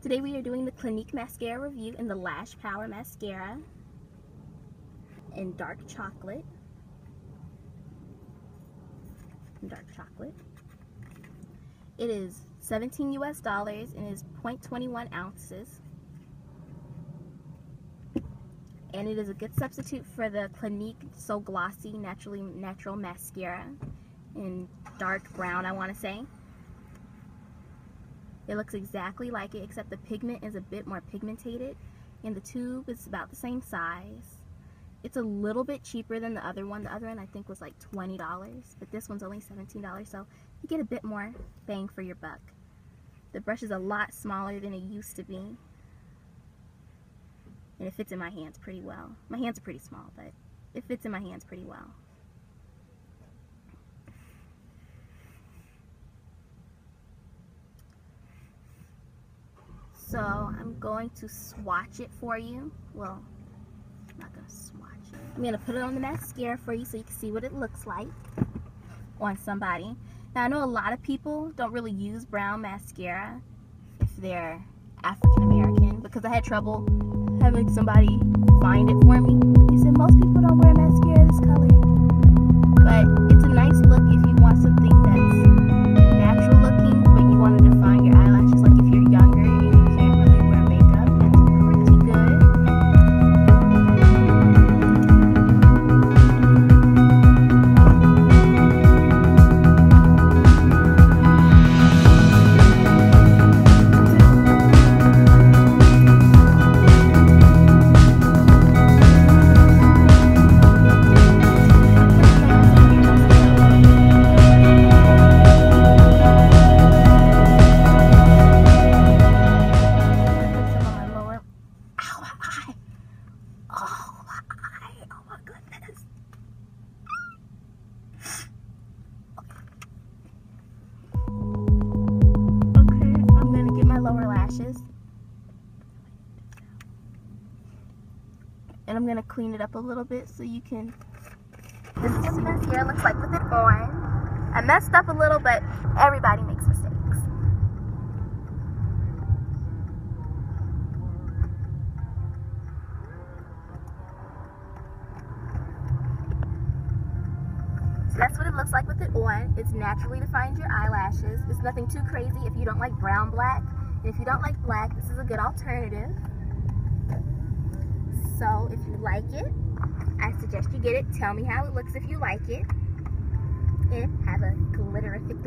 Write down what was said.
Today we are doing the Clinique Mascara review in the Lash Power Mascara in dark chocolate. Dark chocolate. It is 17 US dollars and is 0.21 ounces. And it is a good substitute for the Clinique So Glossy Naturally Natural Mascara in dark brown, I want to say. It looks exactly like it except the pigment is a bit more pigmented and the tube is about the same size. It's a little bit cheaper than the other one. The other one I think was like $20 but this one's only $17 so you get a bit more bang for your buck. The brush is a lot smaller than it used to be and it fits in my hands pretty well. My hands are pretty small but it fits in my hands pretty well. So I'm going to swatch it for you. Well, I'm not going to swatch it. I'm going to put it on the mascara for you so you can see what it looks like on somebody. Now I know a lot of people don't really use brown mascara if they're African American because I had trouble having somebody find it and I'm gonna clean it up a little bit so you can this is what the mascara looks like with it on I messed up a little but everybody makes mistakes. So that's what it looks like with it on. It's naturally defined your eyelashes. It's nothing too crazy if you don't like brown black. And if you don't like black this is a good alternative so if you like it, I suggest you get it. Tell me how it looks if you like it. And have a glitterific.